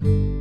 you